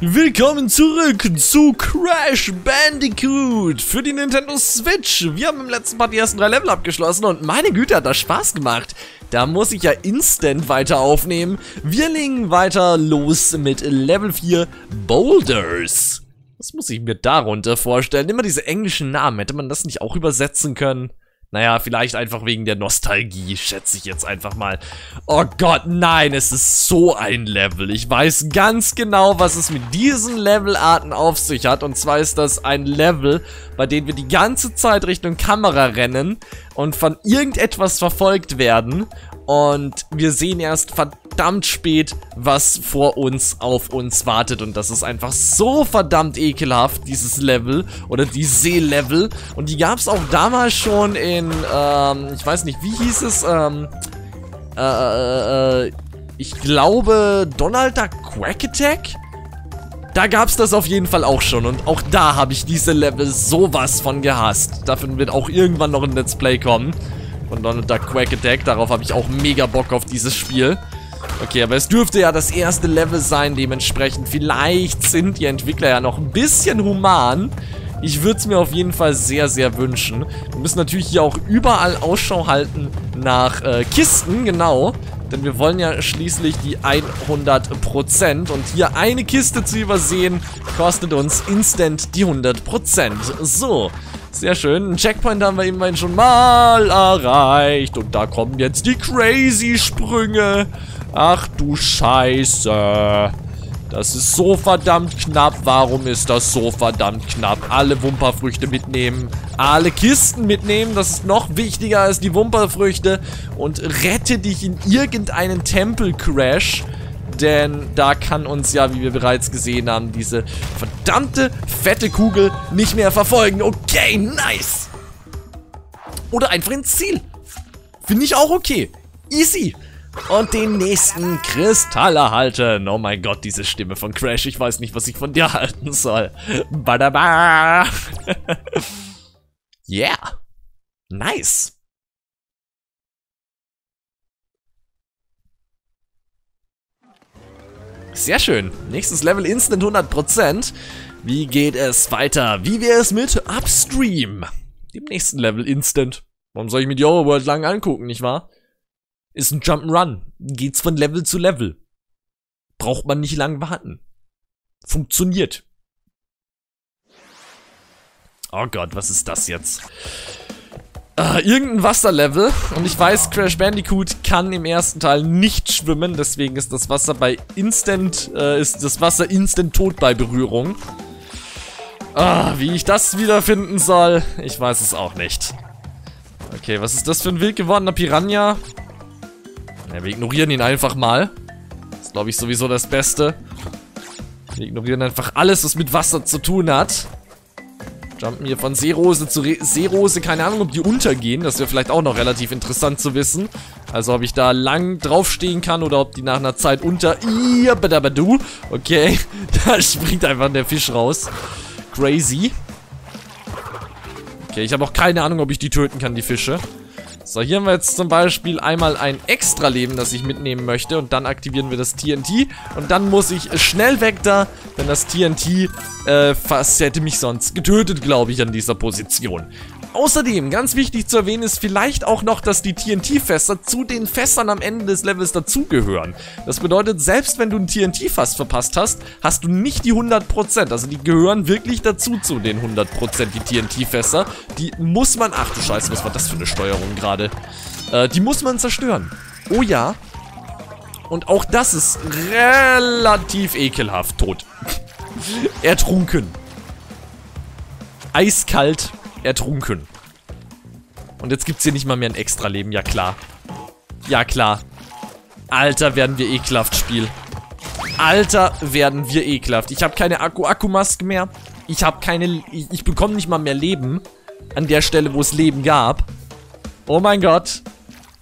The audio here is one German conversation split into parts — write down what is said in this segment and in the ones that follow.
Willkommen zurück zu Crash Bandicoot für die Nintendo Switch. Wir haben im letzten Part die ersten drei Level abgeschlossen und meine Güte hat das Spaß gemacht. Da muss ich ja instant weiter aufnehmen. Wir legen weiter los mit Level 4 Boulders. Was muss ich mir darunter vorstellen? Immer diese englischen Namen. Hätte man das nicht auch übersetzen können? Naja, vielleicht einfach wegen der Nostalgie, schätze ich jetzt einfach mal. Oh Gott, nein, es ist so ein Level. Ich weiß ganz genau, was es mit diesen Levelarten auf sich hat. Und zwar ist das ein Level, bei dem wir die ganze Zeit Richtung Kamera rennen und von irgendetwas verfolgt werden. Und wir sehen erst verdammt spät, was vor uns auf uns wartet. Und das ist einfach so verdammt ekelhaft, dieses Level oder die Seelevel. Und die gab es auch damals schon in, ähm, ich weiß nicht, wie hieß es? Ähm, äh, äh, äh ich glaube, Donald Duck Quack Attack? Da gab es das auf jeden Fall auch schon und auch da habe ich diese Level sowas von gehasst. Dafür wird auch irgendwann noch ein Let's Play kommen von Donald Duck Quack Attack. Darauf habe ich auch mega Bock auf dieses Spiel. Okay, aber es dürfte ja das erste Level sein, dementsprechend. Vielleicht sind die Entwickler ja noch ein bisschen human. Ich würde es mir auf jeden Fall sehr, sehr wünschen. Wir müssen natürlich hier auch überall Ausschau halten nach äh, Kisten, genau. Denn wir wollen ja schließlich die 100%. Und hier eine Kiste zu übersehen, kostet uns instant die 100%. So, sehr schön. Ein Checkpoint haben wir immerhin schon mal erreicht. Und da kommen jetzt die Crazy-Sprünge. Ach du Scheiße. Das ist so verdammt knapp. Warum ist das so verdammt knapp? Alle Wumperfrüchte mitnehmen. Alle Kisten mitnehmen. Das ist noch wichtiger als die Wumperfrüchte. Und rette dich in irgendeinen Tempel-Crash. Denn da kann uns ja, wie wir bereits gesehen haben, diese verdammte fette Kugel nicht mehr verfolgen. Okay, nice. Oder einfach ins Ziel. Finde ich auch okay. Easy. Und den nächsten Kristall erhalten. Oh mein Gott, diese Stimme von Crash. Ich weiß nicht, was ich von dir halten soll. Badaba. yeah. Nice. Sehr schön. Nächstes Level Instant 100%. Wie geht es weiter? Wie wäre es mit Upstream? Dem nächsten Level Instant. Warum soll ich mir die Overworld lang angucken, nicht wahr? Ist ein Jump'n'Run. Geht's von Level zu Level. Braucht man nicht lang warten. Funktioniert. Oh Gott, was ist das jetzt? Uh, irgendein Wasserlevel. Und ich weiß, Crash Bandicoot kann im ersten Teil nicht schwimmen. Deswegen ist das Wasser bei Instant, äh, ist das Wasser instant tot bei Berührung. Ah, wie ich das wiederfinden soll, ich weiß es auch nicht. Okay, was ist das für ein wild gewordener Piranha? Ja, wir ignorieren ihn einfach mal. Das ist, glaube ich, sowieso das Beste. Wir ignorieren einfach alles, was mit Wasser zu tun hat. Jumpen hier von Seerose zu Re Seerose. Keine Ahnung, ob die untergehen. Das wäre vielleicht auch noch relativ interessant zu wissen. Also, ob ich da lang draufstehen kann oder ob die nach einer Zeit unter... du. Okay, da springt einfach der Fisch raus. Crazy. Okay, ich habe auch keine Ahnung, ob ich die töten kann, die Fische. So, hier haben wir jetzt zum Beispiel einmal ein Extra-Leben, das ich mitnehmen möchte. Und dann aktivieren wir das TNT. Und dann muss ich schnell weg da, denn das TNT äh, fast hätte mich sonst getötet, glaube ich, an dieser Position. Außerdem, ganz wichtig zu erwähnen ist vielleicht auch noch, dass die TNT-Fässer zu den Fässern am Ende des Levels dazugehören. Das bedeutet, selbst wenn du ein TNT-Fass verpasst hast, hast du nicht die 100%. Also die gehören wirklich dazu zu den 100%, die TNT-Fässer. Die muss man... Ach du Scheiße, was war das für eine Steuerung gerade? Äh, die muss man zerstören. Oh ja. Und auch das ist relativ ekelhaft tot. Ertrunken. Eiskalt ertrunken. Und jetzt gibt es hier nicht mal mehr ein Extra-Leben, ja klar. Ja klar. Alter, werden wir ekelhaft, Spiel. Alter, werden wir ekelhaft. Ich habe keine Akku-Akku-Maske mehr. Ich habe keine... Ich, ich bekomme nicht mal mehr Leben. An der Stelle, wo es Leben gab. Oh mein Gott.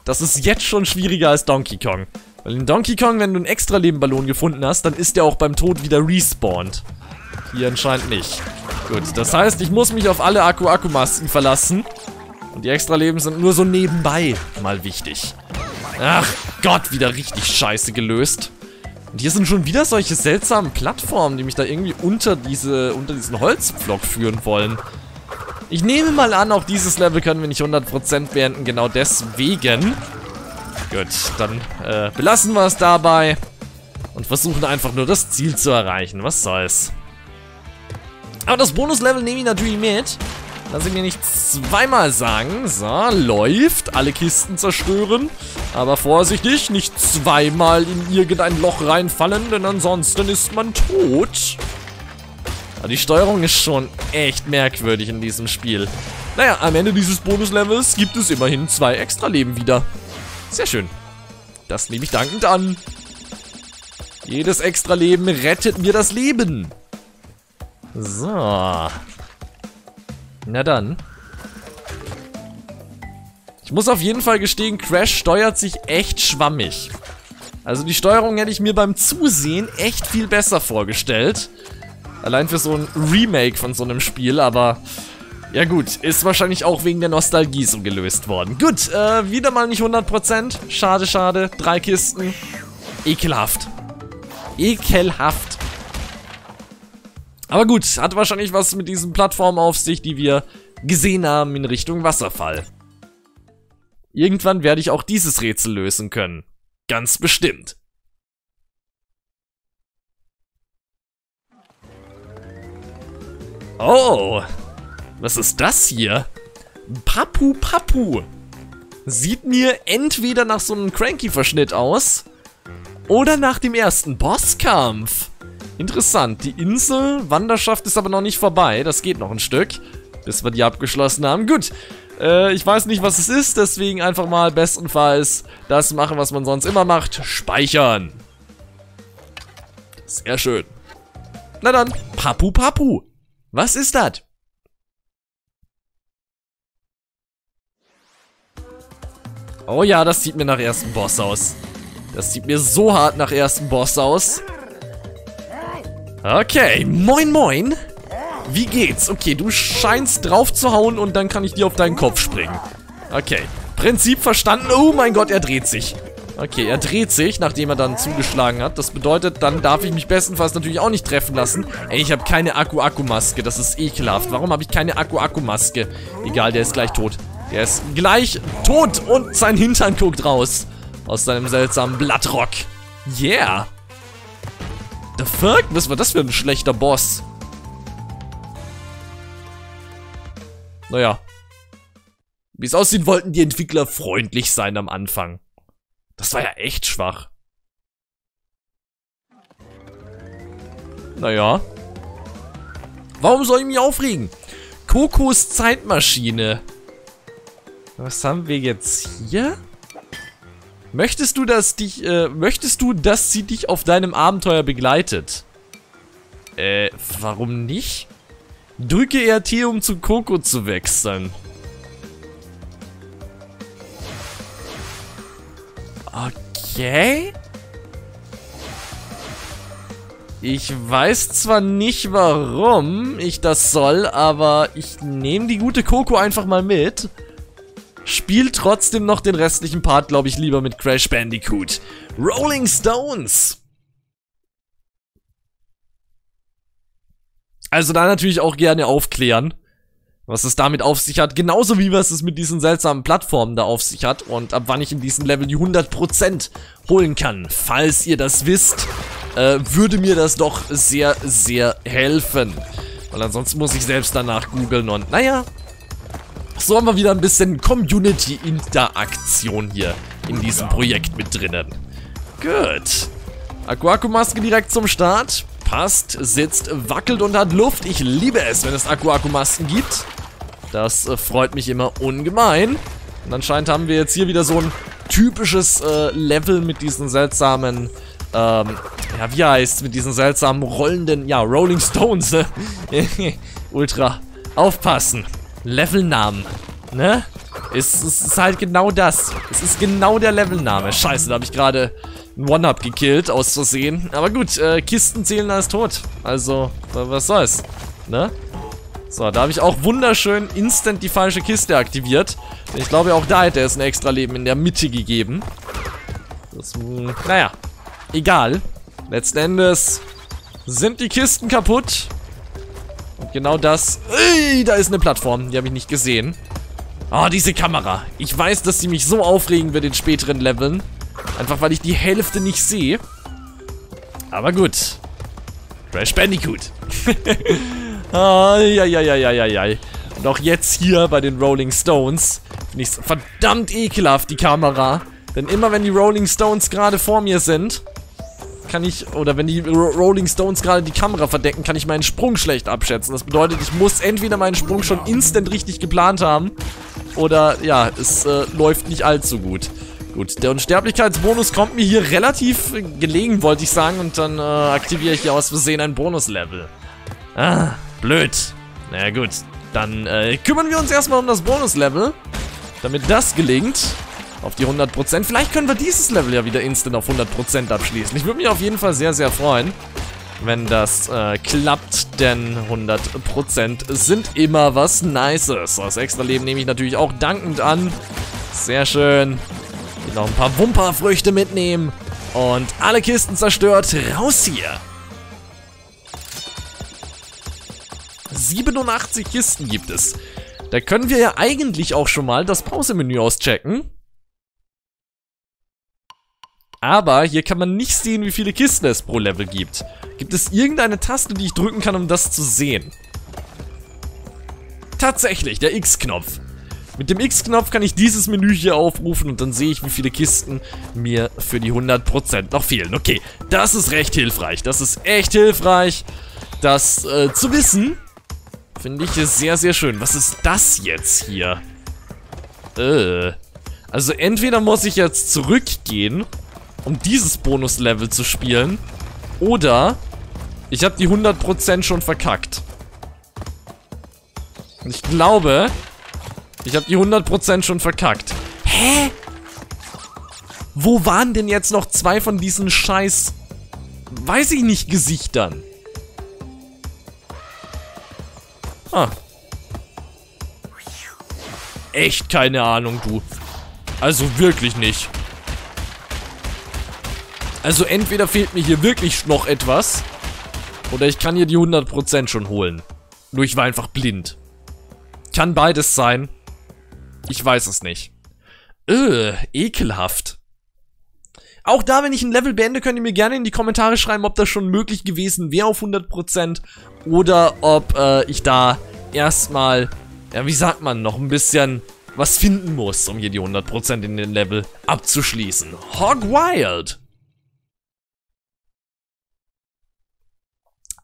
Das ist jetzt schon schwieriger als Donkey Kong. Weil in Donkey Kong, wenn du einen Extra-Leben-Ballon gefunden hast, dann ist der auch beim Tod wieder respawned. Hier anscheinend nicht. Gut, das heißt, ich muss mich auf alle Akku-Akku-Masken verlassen. Und die Extra-Leben sind nur so nebenbei mal wichtig. Ach Gott, wieder richtig scheiße gelöst. Und hier sind schon wieder solche seltsamen Plattformen, die mich da irgendwie unter diese, unter diesen Holzblock führen wollen. Ich nehme mal an, auch dieses Level können wir nicht 100% beenden, genau deswegen. Gut, dann äh, belassen wir es dabei und versuchen einfach nur das Ziel zu erreichen. Was soll's. Aber das Bonuslevel nehme ich natürlich mit. Lass ich mir nicht zweimal sagen. So, läuft. Alle Kisten zerstören. Aber vorsichtig, nicht zweimal in irgendein Loch reinfallen, denn ansonsten ist man tot. Aber die Steuerung ist schon echt merkwürdig in diesem Spiel. Naja, am Ende dieses Bonuslevels gibt es immerhin zwei Extra-Leben wieder. Sehr schön. Das nehme ich dankend an. Jedes Extra-Leben rettet mir das Leben. So. Na dann. Ich muss auf jeden Fall gestehen, Crash steuert sich echt schwammig. Also die Steuerung hätte ich mir beim Zusehen echt viel besser vorgestellt. Allein für so ein Remake von so einem Spiel, aber... Ja gut, ist wahrscheinlich auch wegen der Nostalgie so gelöst worden. Gut, äh, wieder mal nicht 100%. Schade, schade. Drei Kisten. Ekelhaft. Ekelhaft. Aber gut, hat wahrscheinlich was mit diesen Plattformen auf sich, die wir gesehen haben in Richtung Wasserfall. Irgendwann werde ich auch dieses Rätsel lösen können. Ganz bestimmt. Oh, was ist das hier? Papu Papu. Sieht mir entweder nach so einem Cranky-Verschnitt aus oder nach dem ersten Bosskampf. Interessant, die Insel, Wanderschaft ist aber noch nicht vorbei. Das geht noch ein Stück, bis wir die abgeschlossen haben. Gut, äh, ich weiß nicht, was es ist, deswegen einfach mal bestenfalls das machen, was man sonst immer macht. Speichern. Sehr schön. Na dann, Papu Papu. Was ist das? Oh ja, das sieht mir nach ersten Boss aus. Das sieht mir so hart nach ersten Boss aus. Okay, moin moin. Wie geht's? Okay, du scheinst drauf zu hauen und dann kann ich dir auf deinen Kopf springen. Okay, Prinzip verstanden. Oh mein Gott, er dreht sich. Okay, er dreht sich, nachdem er dann zugeschlagen hat. Das bedeutet, dann darf ich mich bestenfalls natürlich auch nicht treffen lassen. Ey, ich habe keine Akku-Akku-Maske. Das ist ekelhaft. Warum habe ich keine Akku-Akku-Maske? Egal, der ist gleich tot. Der ist gleich tot und sein Hintern guckt raus. Aus seinem seltsamen Blattrock. Yeah. The fuck? Was war das für ein schlechter Boss? Naja. Wie es aussieht, wollten die Entwickler freundlich sein am Anfang. Das war ja echt schwach. Naja. Warum soll ich mich aufregen? Kokos Zeitmaschine. Was haben wir jetzt hier? Möchtest du, dass dich, äh, möchtest du, dass sie dich auf deinem Abenteuer begleitet? Äh, warum nicht? Drücke RT, um zu Coco zu wechseln. Okay. Ich weiß zwar nicht, warum ich das soll, aber ich nehme die gute Coco einfach mal mit. Spielt trotzdem noch den restlichen Part, glaube ich, lieber mit Crash Bandicoot. Rolling Stones. Also da natürlich auch gerne aufklären, was es damit auf sich hat. Genauso wie was es mit diesen seltsamen Plattformen da auf sich hat. Und ab wann ich in diesem Level die 100% holen kann. Falls ihr das wisst, äh, würde mir das doch sehr, sehr helfen. Weil ansonsten muss ich selbst danach googeln und naja, so haben wir wieder ein bisschen Community-Interaktion hier in diesem Projekt mit drinnen. Gut. Aquaku-Maske direkt zum Start. Passt, sitzt, wackelt und hat Luft. Ich liebe es, wenn es Aquaku-Masken gibt. Das äh, freut mich immer ungemein. Und anscheinend haben wir jetzt hier wieder so ein typisches äh, Level mit diesen seltsamen, ähm, ja, wie heißt mit diesen seltsamen rollenden, ja, Rolling Stones, ne? Ultra. Aufpassen. Levelnamen, ne? Es, es, ist halt genau das. Es ist genau der Levelname. Scheiße, da habe ich gerade einen One-Up gekillt, aus Versehen. Aber gut, äh, Kisten zählen als tot. Also, was soll's, ne? So, da habe ich auch wunderschön instant die falsche Kiste aktiviert. Ich glaube, auch da hätte es ein extra Leben in der Mitte gegeben. Das, naja, egal. Letzten Endes sind die Kisten kaputt. Genau das... Ey, da ist eine Plattform. Die habe ich nicht gesehen. Oh, diese Kamera. Ich weiß, dass sie mich so aufregen wird in späteren Leveln. Einfach, weil ich die Hälfte nicht sehe. Aber gut. Crash Bandicoot. Eieieiei. Und auch jetzt hier bei den Rolling Stones finde ich verdammt ekelhaft, die Kamera. Denn immer wenn die Rolling Stones gerade vor mir sind, kann ich, oder wenn die Rolling Stones gerade die Kamera verdecken, kann ich meinen Sprung schlecht abschätzen. Das bedeutet, ich muss entweder meinen Sprung schon instant richtig geplant haben, oder ja, es äh, läuft nicht allzu gut. Gut, der Unsterblichkeitsbonus kommt mir hier relativ gelegen, wollte ich sagen, und dann äh, aktiviere ich hier aus Versehen ein Bonuslevel. Ah, blöd. Naja gut, dann äh, kümmern wir uns erstmal um das Bonuslevel, damit das gelingt auf die 100%. Vielleicht können wir dieses Level ja wieder instant auf 100% abschließen. Ich würde mich auf jeden Fall sehr, sehr freuen, wenn das äh, klappt, denn 100% sind immer was Nices. Das extra Leben nehme ich natürlich auch dankend an. Sehr schön. Hier noch ein paar Wumperfrüchte mitnehmen. Und alle Kisten zerstört. Raus hier. 87 Kisten gibt es. Da können wir ja eigentlich auch schon mal das Pause-Menü auschecken. Aber hier kann man nicht sehen, wie viele Kisten es pro Level gibt. Gibt es irgendeine Taste, die ich drücken kann, um das zu sehen? Tatsächlich, der X-Knopf. Mit dem X-Knopf kann ich dieses Menü hier aufrufen und dann sehe ich, wie viele Kisten mir für die 100% noch fehlen. Okay, das ist recht hilfreich. Das ist echt hilfreich, das äh, zu wissen. Finde ich sehr, sehr schön. Was ist das jetzt hier? Äh. Also entweder muss ich jetzt zurückgehen um dieses Bonuslevel zu spielen. Oder ich habe die 100% schon verkackt. Und ich glaube, ich habe die 100% schon verkackt. Hä? Wo waren denn jetzt noch zwei von diesen scheiß, weiß ich nicht, Gesichtern? Ah. Echt keine Ahnung, du. Also wirklich nicht. Also entweder fehlt mir hier wirklich noch etwas. Oder ich kann hier die 100% schon holen. Nur ich war einfach blind. Kann beides sein. Ich weiß es nicht. Äh, ekelhaft. Auch da, wenn ich ein Level beende, könnt ihr mir gerne in die Kommentare schreiben, ob das schon möglich gewesen wäre auf 100% oder ob äh, ich da erstmal, ja, wie sagt man, noch ein bisschen was finden muss, um hier die 100% in den Level abzuschließen. Hog Wild!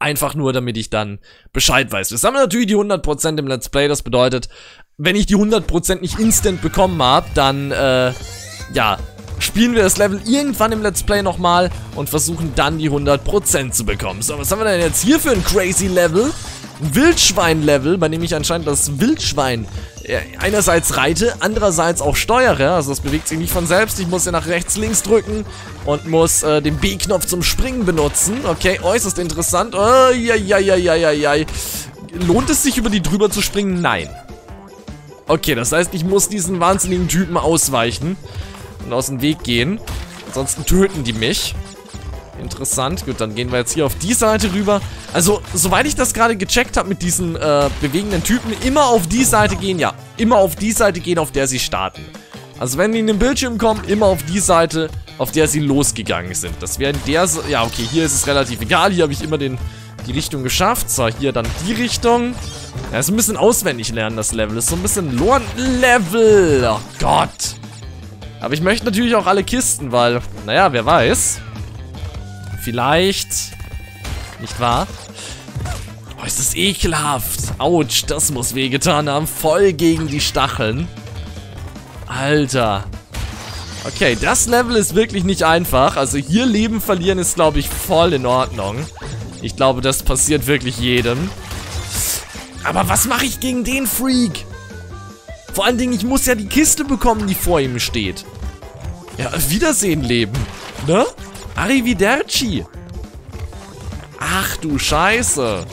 Einfach nur, damit ich dann Bescheid weiß. Wir sammeln natürlich die 100% im Let's Play. Das bedeutet, wenn ich die 100% nicht instant bekommen habe, dann, äh, ja, spielen wir das Level irgendwann im Let's Play nochmal und versuchen dann die 100% zu bekommen. So, was haben wir denn jetzt hier für ein crazy Level? Wildschwein-Level, bei dem ich anscheinend das Wildschwein einerseits reite, andererseits auch steuere. Also das bewegt sich nicht von selbst. Ich muss ja nach rechts, links drücken und muss äh, den B-Knopf zum Springen benutzen. Okay, äußerst interessant. Oh, ja. Lohnt es sich, über die drüber zu springen? Nein. Okay, das heißt, ich muss diesen wahnsinnigen Typen ausweichen und aus dem Weg gehen. Ansonsten töten die mich. Interessant. Gut, dann gehen wir jetzt hier auf die Seite rüber. Also, soweit ich das gerade gecheckt habe mit diesen äh, bewegenden Typen, immer auf die Seite gehen, ja. Immer auf die Seite gehen, auf der sie starten. Also, wenn die in den Bildschirm kommen, immer auf die Seite, auf der sie losgegangen sind. Das wäre in der... Se ja, okay, hier ist es relativ egal. Hier habe ich immer den, die Richtung geschafft. So, hier dann die Richtung. Ja, ist ein bisschen auswendig lernen, das Level. Ist so ein bisschen Lorn-Level. Oh Gott. Aber ich möchte natürlich auch alle Kisten, weil, naja, wer weiß. Vielleicht. Nicht wahr? Oh, ist das ekelhaft. Autsch, das muss wehgetan haben. Voll gegen die Stacheln. Alter. Okay, das Level ist wirklich nicht einfach. Also hier Leben verlieren ist, glaube ich, voll in Ordnung. Ich glaube, das passiert wirklich jedem. Aber was mache ich gegen den Freak? Vor allen Dingen, ich muss ja die Kiste bekommen, die vor ihm steht. Ja, Wiedersehen, Leben. Ne? Arrivederci. Ach du Scheiße.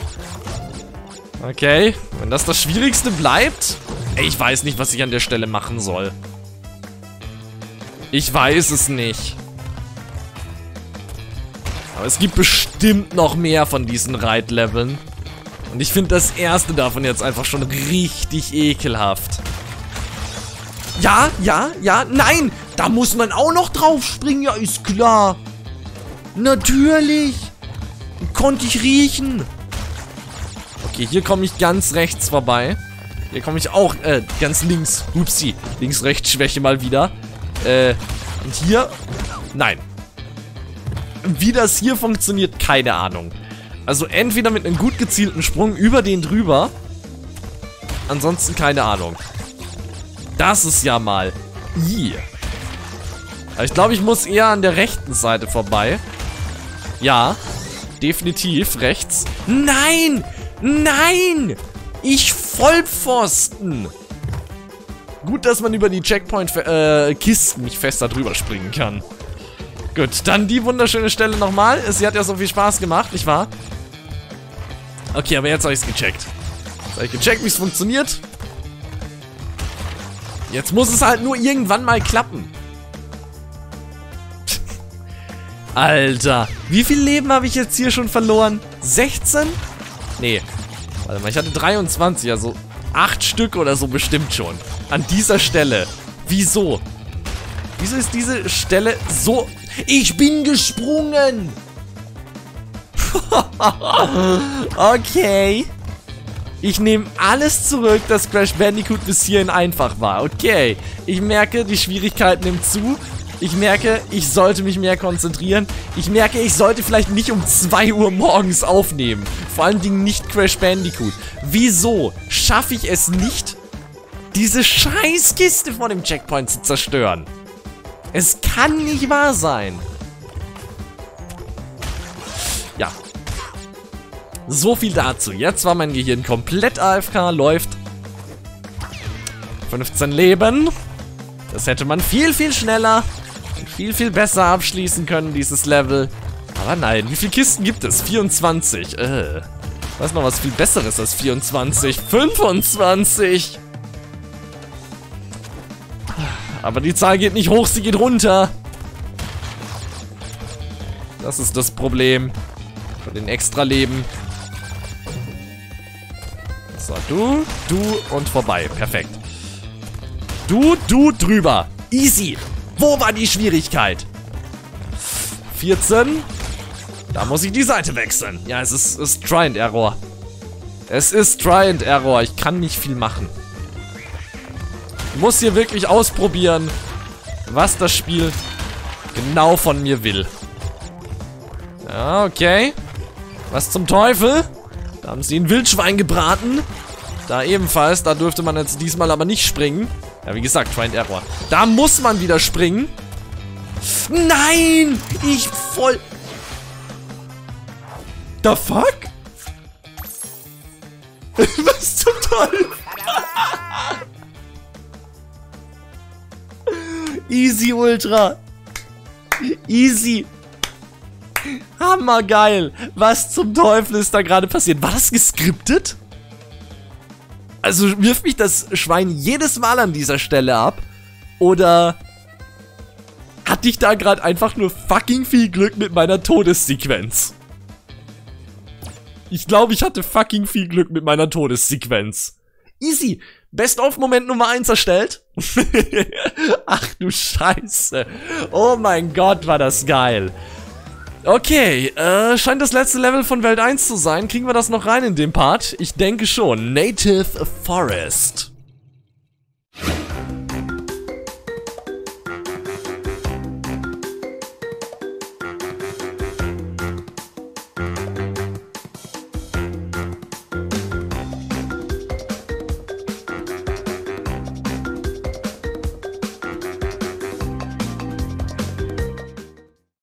Okay, wenn das das Schwierigste bleibt... Ey, ich weiß nicht, was ich an der Stelle machen soll. Ich weiß es nicht. Aber es gibt bestimmt noch mehr von diesen Reitleveln. Und ich finde das erste davon jetzt einfach schon richtig ekelhaft. Ja, ja, ja, nein! Da muss man auch noch drauf springen, ja, ist klar. Natürlich. Konnte ich riechen. Okay, hier komme ich ganz rechts vorbei. Hier komme ich auch, äh, ganz links. Upsi. Links-Rechts-Schwäche mal wieder. Äh, und hier? Nein. Wie das hier funktioniert, keine Ahnung. Also entweder mit einem gut gezielten Sprung über den drüber. Ansonsten keine Ahnung. Das ist ja mal... I. Ich glaube, ich muss eher an der rechten Seite vorbei. Ja. Definitiv rechts. Nein! Nein! Ich Vollpfosten! Gut, dass man über die Checkpoint-Kisten äh, nicht fester drüber springen kann. Gut, dann die wunderschöne Stelle nochmal. Sie hat ja so viel Spaß gemacht, nicht wahr? Okay, aber jetzt habe ich es gecheckt. Jetzt habe ich gecheckt, wie es funktioniert. Jetzt muss es halt nur irgendwann mal klappen. Alter, wie viel Leben habe ich jetzt hier schon verloren? 16? Nee. Warte mal, ich hatte 23, also 8 Stück oder so bestimmt schon. An dieser Stelle. Wieso? Wieso ist diese Stelle so... Ich bin gesprungen! okay. Ich nehme alles zurück, dass Crash Bandicoot bis hierhin einfach war. Okay. Ich merke, die Schwierigkeit nimmt zu. Ich merke, ich sollte mich mehr konzentrieren. Ich merke, ich sollte vielleicht nicht um 2 Uhr morgens aufnehmen. Vor allen Dingen nicht Crash Bandicoot. Wieso schaffe ich es nicht, diese Scheißkiste vor dem Checkpoint zu zerstören? Es kann nicht wahr sein. Ja. So viel dazu. Jetzt war mein Gehirn komplett AFK, läuft. 15 Leben. Das hätte man viel, viel schneller viel, viel besser abschließen können, dieses Level. Aber nein, wie viele Kisten gibt es? 24. Äh. Was noch was viel Besseres als 24? 25! Aber die Zahl geht nicht hoch, sie geht runter. Das ist das Problem. Von den Extra-Leben. So, du, du und vorbei. Perfekt. Du, du, drüber. Easy. Wo war die Schwierigkeit? 14. Da muss ich die Seite wechseln. Ja, es ist, ist Try and Error. Es ist Try and Error. Ich kann nicht viel machen. Ich muss hier wirklich ausprobieren, was das Spiel genau von mir will. Ja, okay. Was zum Teufel? Da haben sie ein Wildschwein gebraten. Da ebenfalls. Da dürfte man jetzt diesmal aber nicht springen. Ja, wie gesagt, Try and Error. Da muss man wieder springen. Nein! Ich voll... The fuck? Was zum Teufel? Easy Ultra. Easy. Hammergeil. Was zum Teufel ist da gerade passiert? War das geskriptet? Also wirft mich das Schwein jedes Mal an dieser Stelle ab? Oder hatte ich da gerade einfach nur fucking viel Glück mit meiner Todessequenz? Ich glaube, ich hatte fucking viel Glück mit meiner Todessequenz. Easy. Best-of-Moment Nummer 1 erstellt. Ach du Scheiße. Oh mein Gott, war das geil. Okay, äh, scheint das letzte Level von Welt 1 zu sein. Kriegen wir das noch rein in dem Part? Ich denke schon. Native Forest.